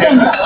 真的。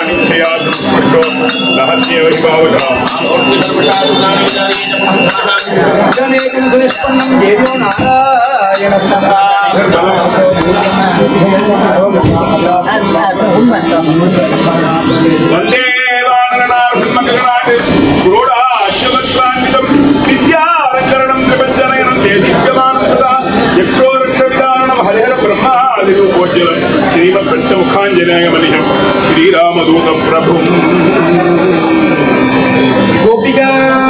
अनिच्छया संस्पृष्टो दहत्येव हि भावः वन्दे वानरनारसिंहगणात् क्रोडाश्वत्वान्वितं विद्यालङ्करणं त्रिपञ्चनयनं देदीप्यमानं सदा यक्षोरक्षविधानं हरिहरब्रह्मादिरूपोज्ज्वलं श्रीमत्पञ्चमुखाञ्जनेयमनिशं श्रीरामदूत प्रभु गोपिका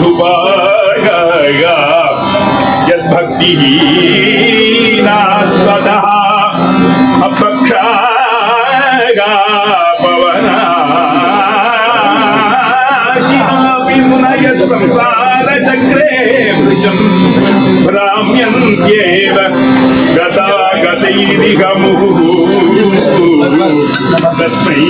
प्रयान्ति मधुपाया यद्भक्तिः नास्वदः अप्रक्षागा पवनाशिनापि मुनय संसारचक्रे वृषं भ्राम्यन्त्येव तस्मै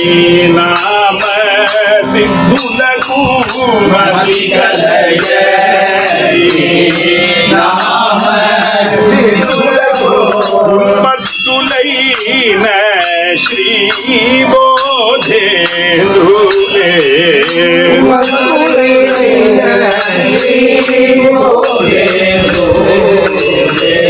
ीनाम सिद्धुनकूमति कलय नाम सिद्धुनकूमत्तुलैन श्रीबोधेन्दुले श्रीबोधेन्दुले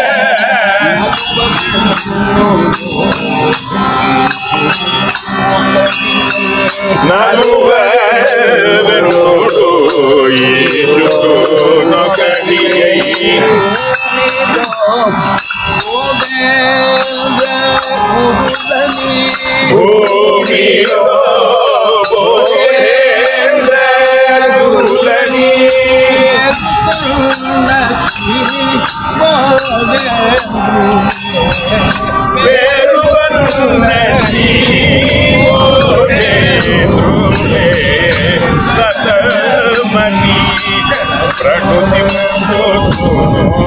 Oh,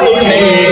Oh,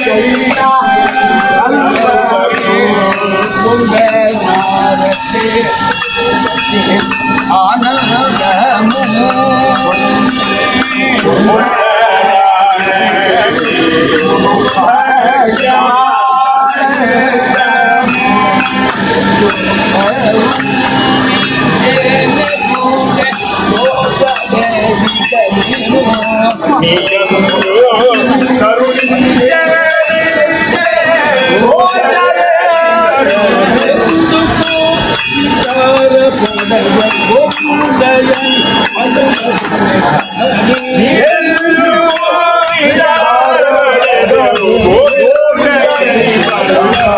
Hallelujah. Oh,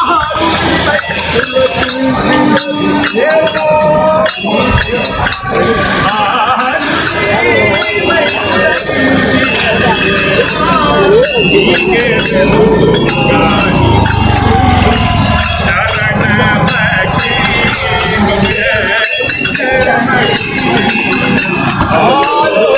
Oh,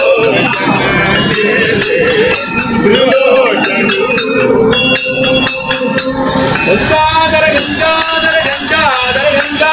Gangadhara Gangadhara Gangadhara Ganga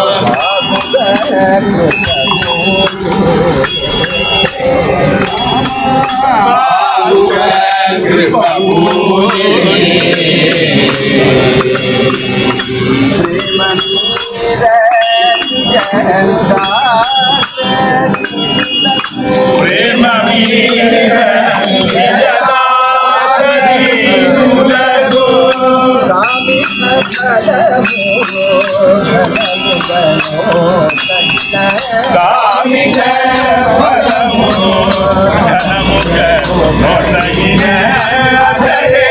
Prema mira, ella va a Dami ke, dami ke, dami ke, dami ke,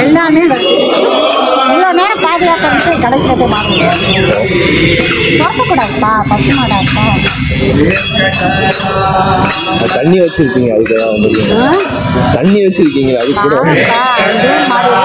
எல்லாமே வருது இவ்வளோ நேரம் பாதுகாக்கிறது கடைசியில் போய் மாறணும் துரத்தக்கூடாதுப்பா பசு மாடாப்பா தண்ணி வச்சிருக்கீங்க அதுக்கு தான் வந்துருக்கீங்க தண்ணி வச்சிருக்கீங்க அது கூட மாடுப்பா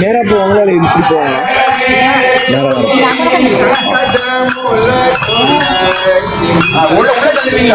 நேரா போவாங்களா இல்லை இப்படி போவாங்களா நேரா வரும் உள்ள உள்ள தந்துருவீங்க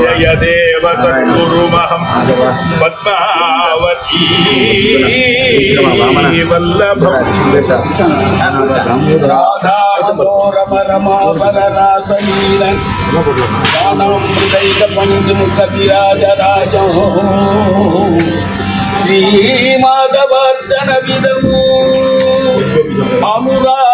जयदेव सद्गुरुमहं पद्मावती। वल्लभं मनोरमरमावरनासनीलन् प्राणामृतैकपञ्चमुखतिराजराजो अमुरा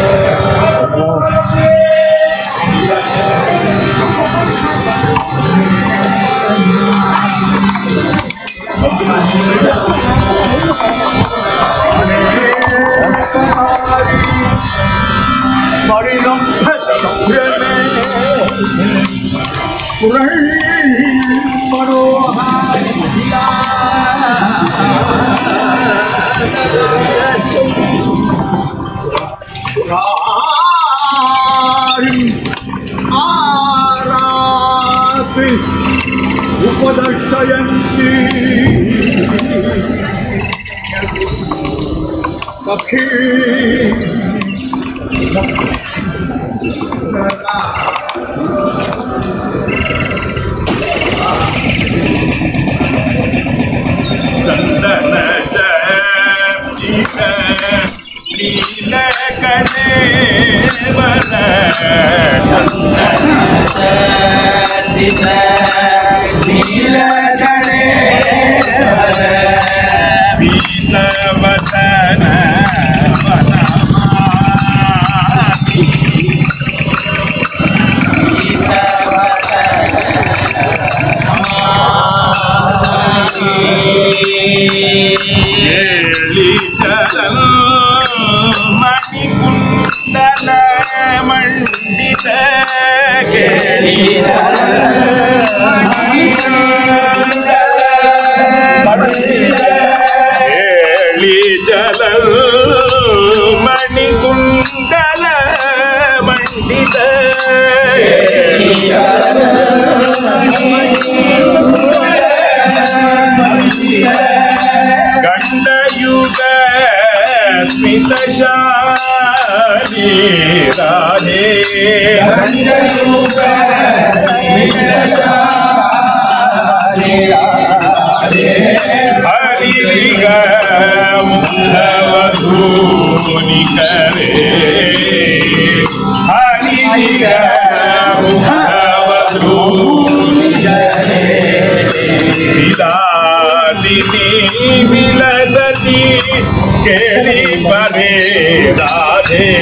परे Radhe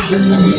Yeah.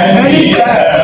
Yeah.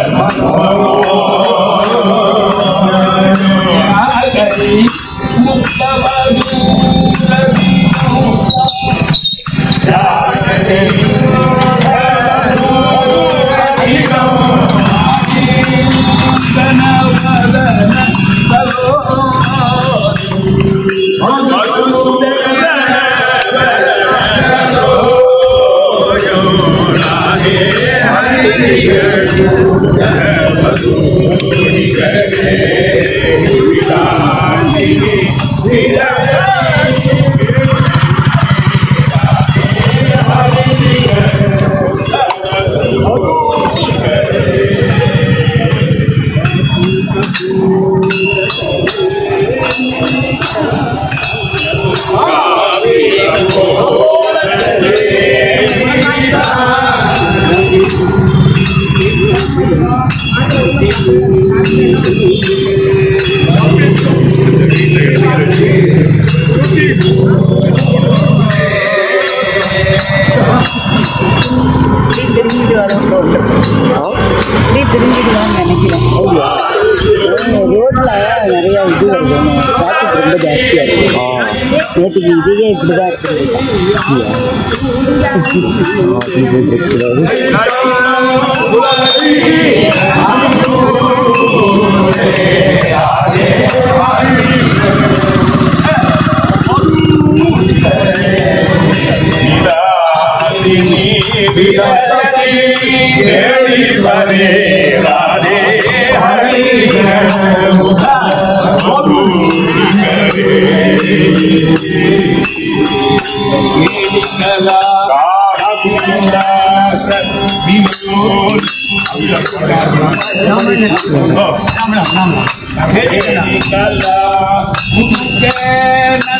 Savior, the help of Vámonos, vámonos.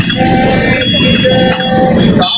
Stop.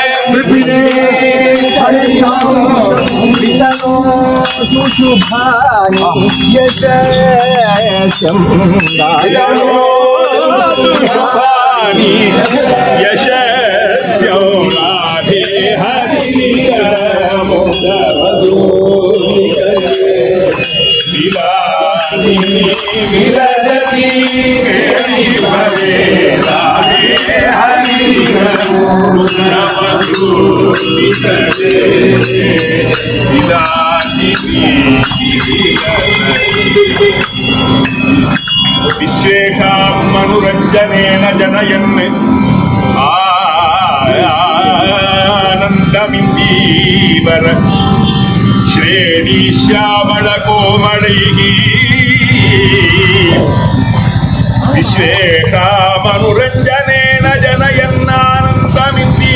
सुशुभानि यशम् सुशुभानि यशस्यो Radhe हरिमो दिवा വിശേഷാമനുരഞ്ജനേന ജനയന് ആനന്ദമിന്ദീവര. श्रेणी श्यामल कोमलैः విశ్వేషామనురంజనేన జనయన్నానందమింది.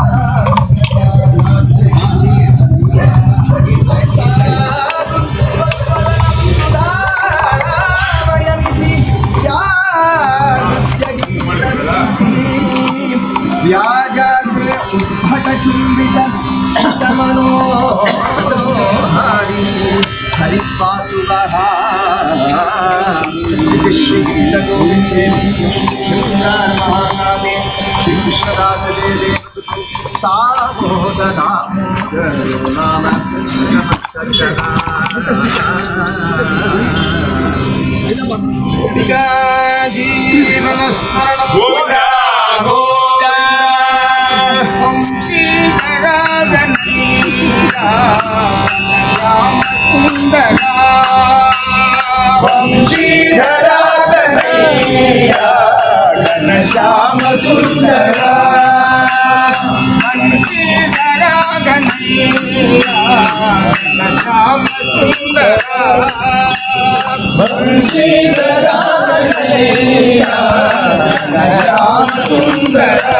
చుంబితను సుతమనో హరి హరిపాతులహామి శ్రీగీత గోవిందేవి శంకరాన మహానామే శ్రీ కృష్ణదాసదేవి జీవన స్మరణ वंशीधरा कन्हैया घनश्याम सुंदरा वंशीधरा कन्हैया घनश्याम सुंदरा वंशीधरा कन्हैया घनश्याम सुंदरा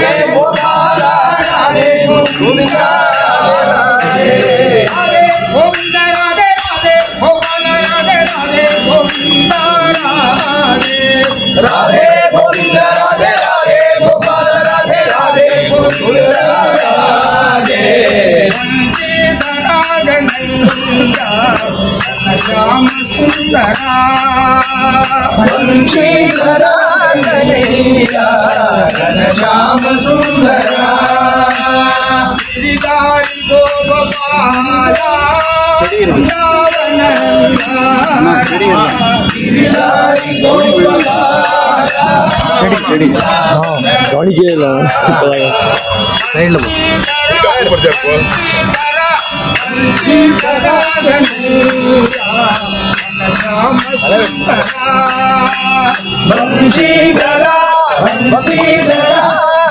रे मोरा रानी गुनगाने श्याम सुंदरा। शेखरा कन्हैया श्याम सुंदरा। श्री गाड़ी गोपाला ಗಾಳಿ ಜೇಲ ಸೈಡ್ ಬಂಶೀಧರ ಬಂಶೀಧರ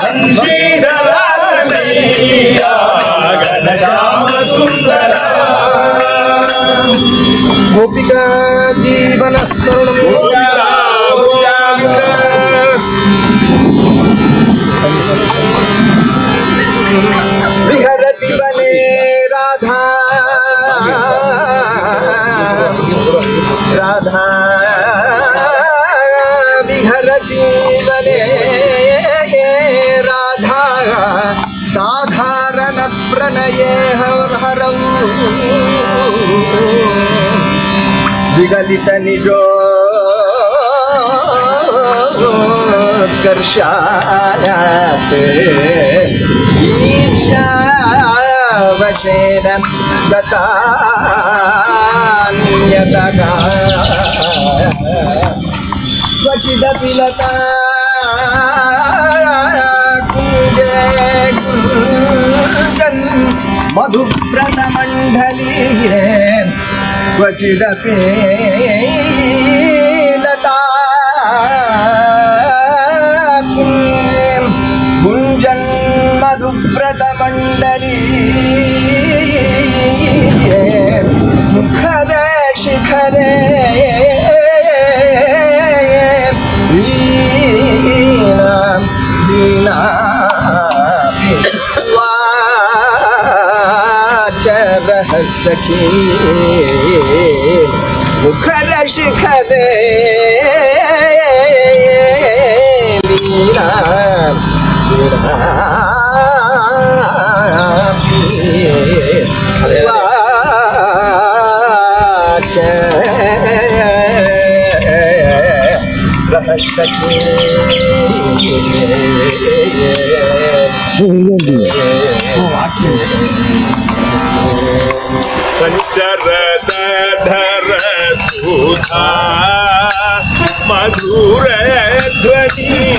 ಬಂಶೀಧರ कन्हैया गोपिका जीवन स्मरण विहरति बने राधा। राधा विहरती प्रणये हरौ विगलित निजो कर्षायात्। ईशावशेन गतान्यतगा क्वचिदपि लता कुञ्जे मधुव्रतमण्डलीये क्वचिदपि लता कुञ्जन् मधुव्रतमण्डलीये मुखरे शिखरे सखी मुखर शिखरे वीणा वीणा वाच संचरत धर सुधा मधुर ध्वनि।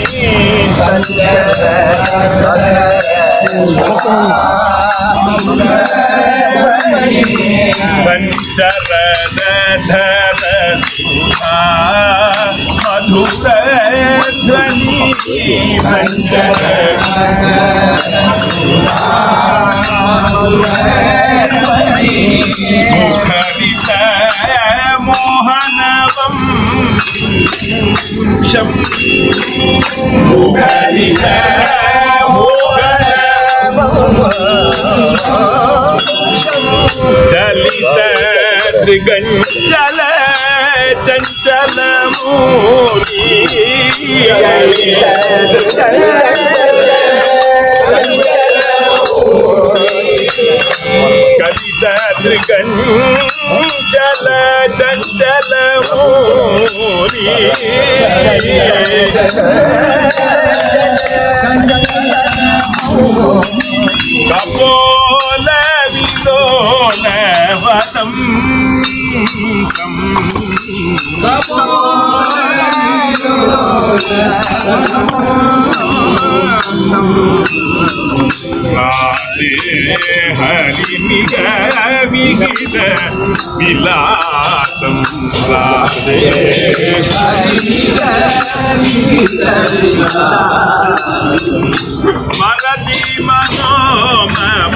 संचरत धर मधुर ध्वनि संकर मुखरित मोहनवम शम मुखरित चलित त्रिगंचल चंचल मूली कलित त्रिगंचल चंचल मूली Kapolevi Kapolevi Kapolevi हरिनिग विहित विलासं राधे स्मरति मनो मम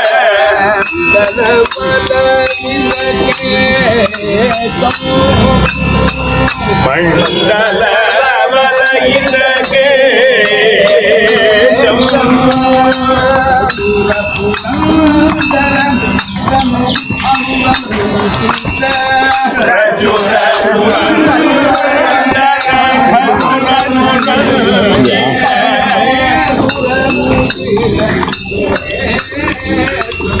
Yeah.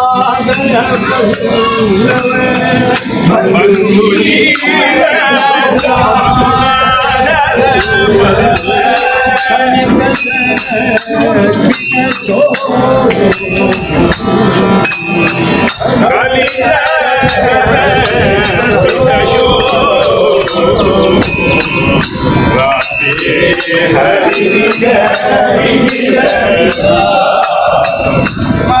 Hari Hari Hari Hari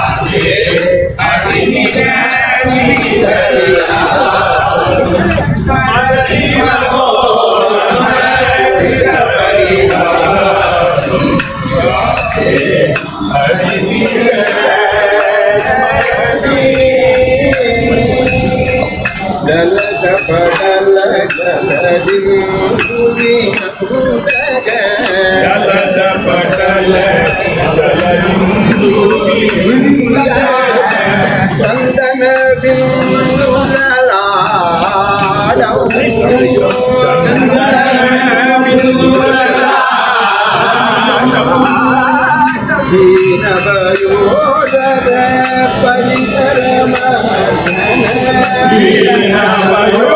గలగ పడల గలదింపుని నమ్ముడగ గలగ పడల గలదింపుని నమ్ముడగ చందన வீரபயோதர பரிசர வீரபயோ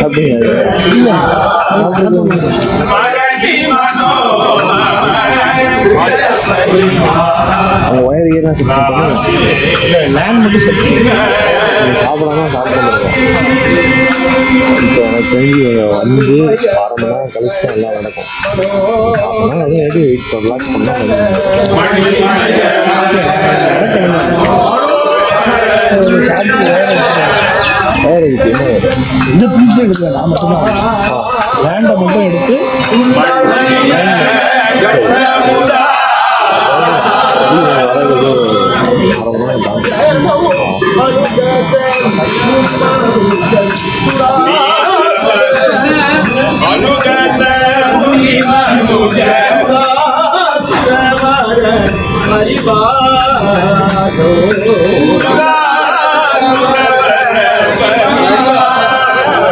Sabia. அவங்க ஒயர் கீரெலாம் செட் பண்ணிட்டோம் இல்லை லேண்ட் மட்டும் செட் பண்ணி சாப்பிடலாம் சாப்பிட இப்போ எனக்கு தெரிஞ்சு வந்து அரை மணி நேரம் கழிச்சு தான் எல்லாம் நடக்கும் அப்படின்னா அதுவும் எப்படி வெயிட் ரிலாக்ஸ் பண்ணால் வேறு இருக்கு என்ன? இந்த திங்ஸே எடுக்கல நான் மட்டும்தான். லேண்டை மட்டும் எடுத்து மரிபா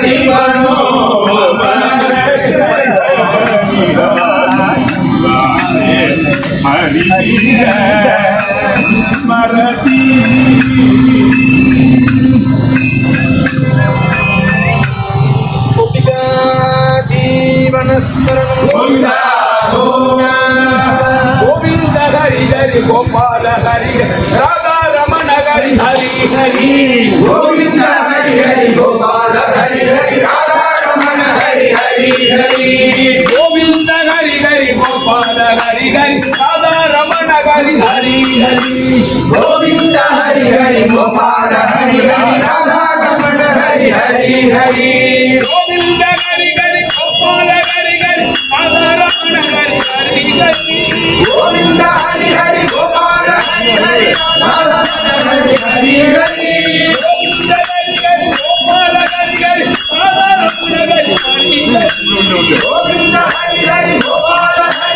Govinda, Govinda, Govinda, Govinda, Govinda, Govinda, Govinda, Hari Govind Hari Hari, Gopal Hari Hari Radha Raman Hari Hari Hari. Govind Hari Hari, Gopal Hari Hari Radha Raman Hari Hari Hari. Govind Hari Hari, Gopal Hari Hari Radha Raman Hari Hari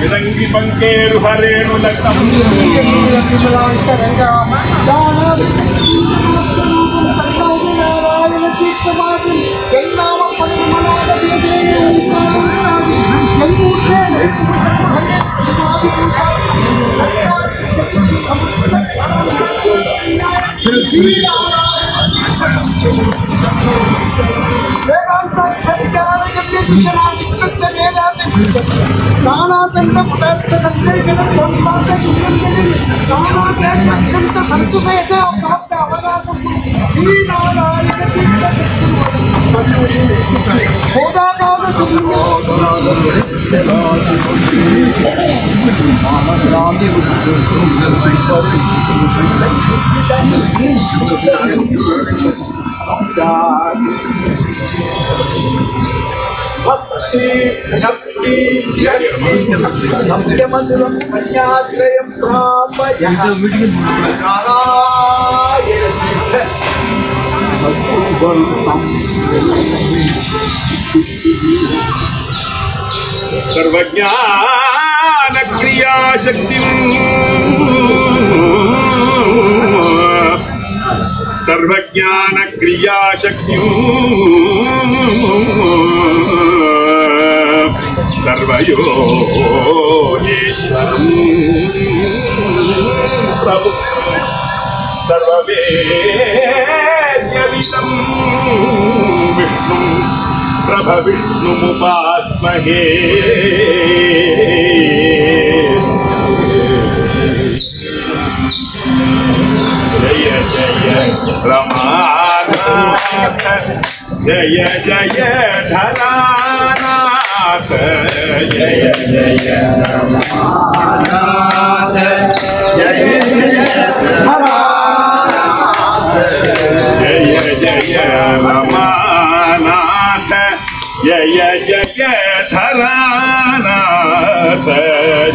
விளங்கி பங்கேறு ஹரேனு லட்டம் எல்லாம் ಪ್ರಾಣಾತಂತ ಪುಟಾರ್ಥದಂತೆ ಮಾತೆ ಪ್ರಾಣಾತಂತ ಅತ್ಯಂತ ಸಂತುಷೇಷ ಪ್ರಾಪ್ತ ಅವಗಾಸಂ ಶ್ರೀನಾರಾಯಣ ಹೋದಾಗ सत्यमधुरं कन्याश्रयं प्रापय नारायण सर्वज्ञानक्रियाशक्तिम् सर्वज्ञानक्रियाशक्तिम् सर्वयोगेश्वरम्। प्रभु सर्ववेद्यविदम्। विष्णुम् प्रभविष्णुमुपास्महे जय जय, रमानाथ। जय जय धरानाथ जय जय, रमानाथ। जय जय धरानाथ जय जय रमा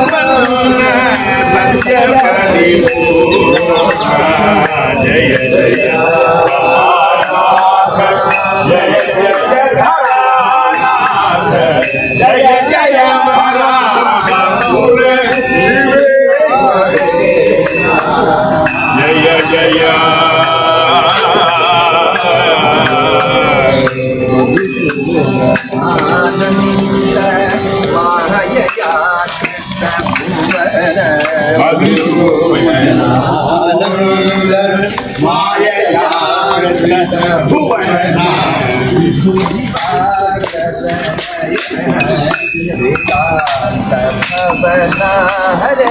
जय जय जय जय जय जय जय आनंद महाय माहयया भुवन आनंद मायया भुवन हरे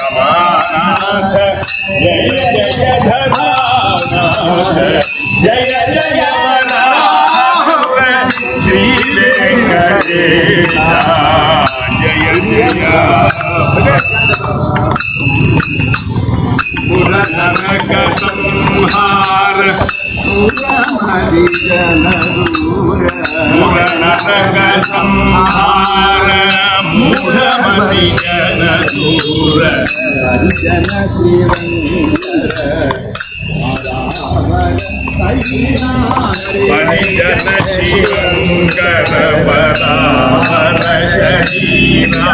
Yeah. परिजन शिवंकर परावर शरीरा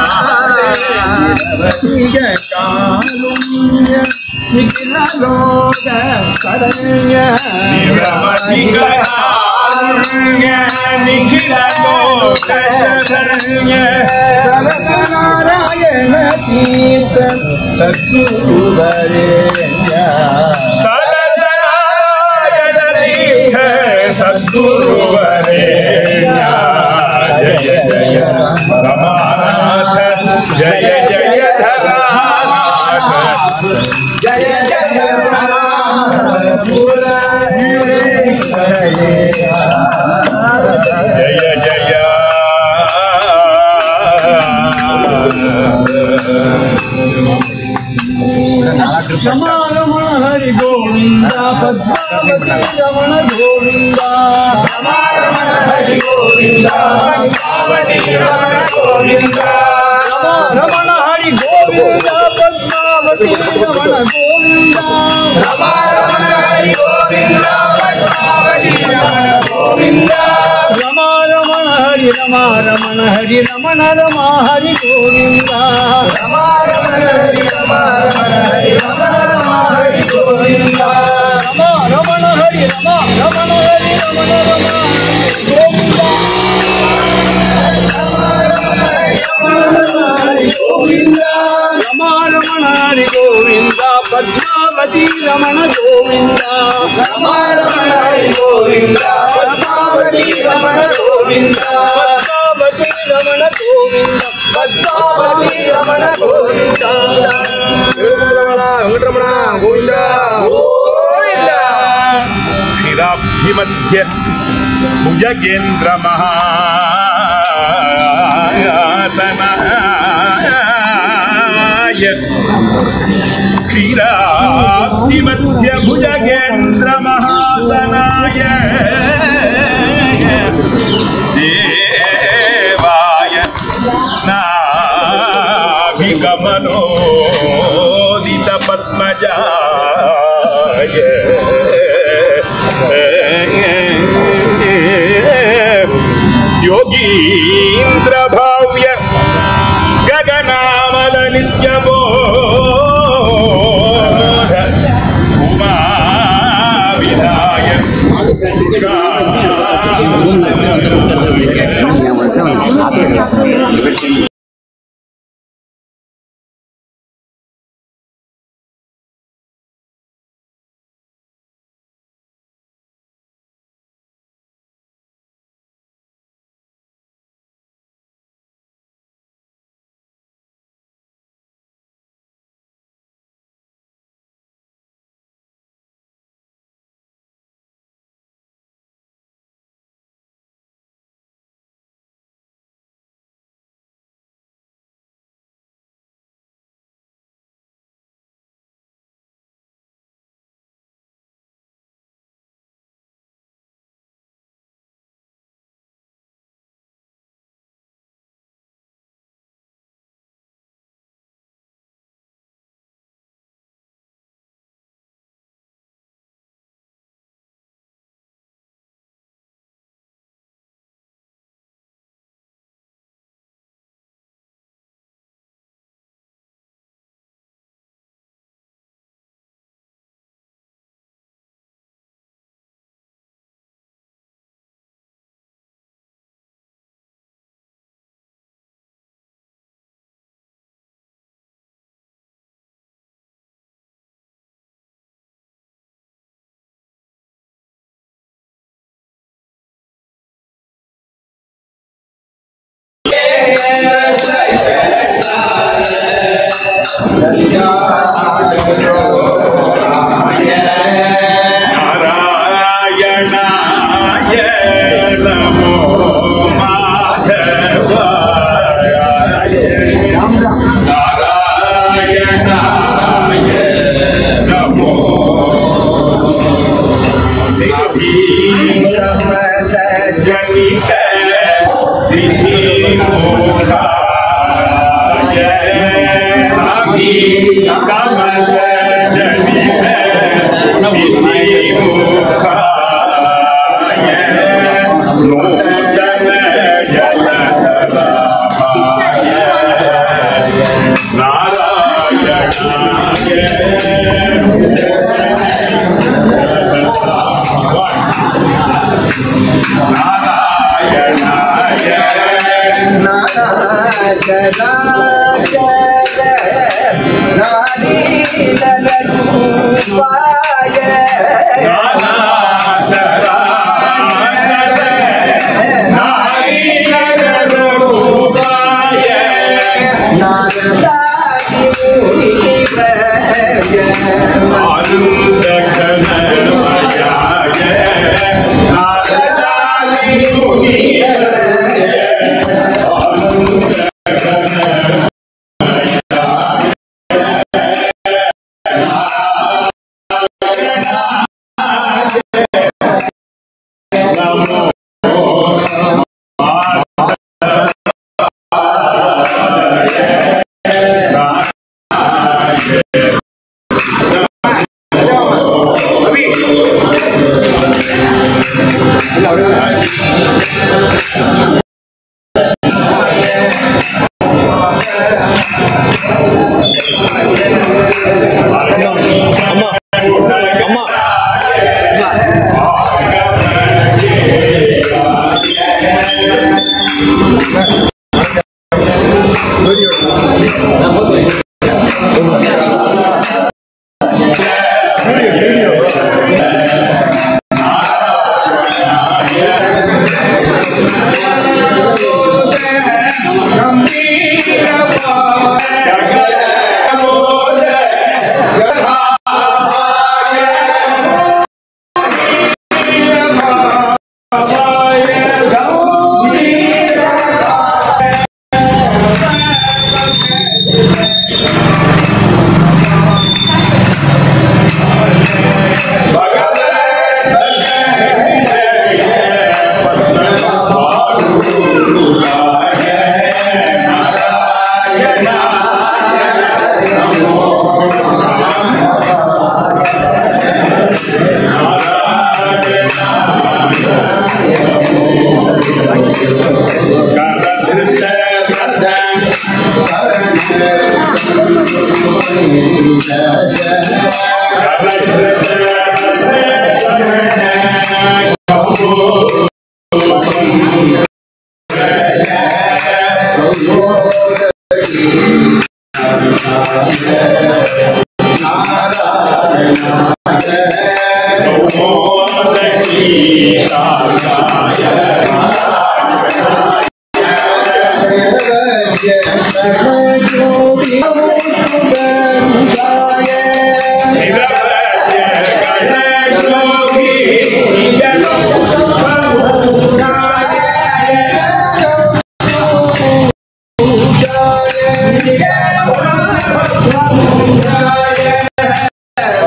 कारुण्य निखिल लोग करण्य निरवधिकारुण्य निखिल लोग शरण्य सरनारायण तीर्थ सत्सुवरेण्य సద్గురువరే జయ జయ రమానాథ జయ జయ ధరానాథ జయ జయ జయ జయ Thank you. హరి గోవింద రమణ గోవింద హరి గోవింద గోవింద రమణ హరి గోవింద పద్మావతి రమణ గోవింద రమణ హరి గోవింద పద్మావతి రమణ గోవింద. హరి రమ రమణ హరి రమణ రమ హరి గోవింద. రమ రమణ హరి రమ రమణ హరి రమణ రమ గోవింద. రమణాని గోవింద పద్మావతి రమణ గోవింద రమణాని గోవింద పద్మావతి రమణ గోవింద పద్మావతి రమణ గోవింద పద్మావతి రమణ గోవింద వెంకటరమణ గోవింద గోవింద క్షీరాబ్ధి మధ్య భుజగేంద్ర మహా श्रीराब्धिमध्यभुजगेन्द्रमहासनाय Nani, Nani, Nani,